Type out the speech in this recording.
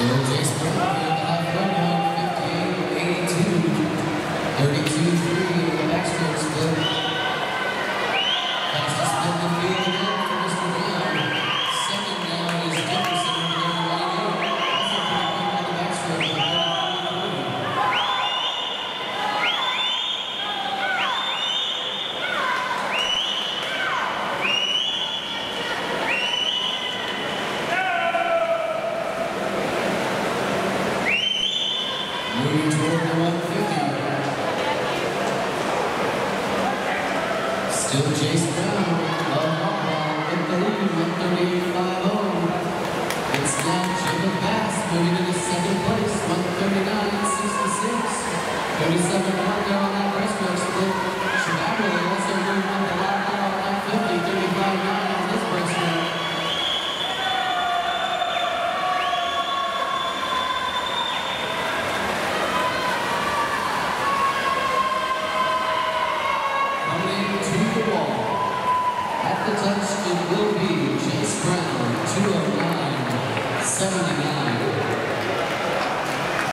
Ну, Здесь Moving toward the 150. Still Chase Brown. With the lead, 138.50. It's now Jacob Bass moving into second place, 139.66. 37 more It will be Chase Brown, 209, 79.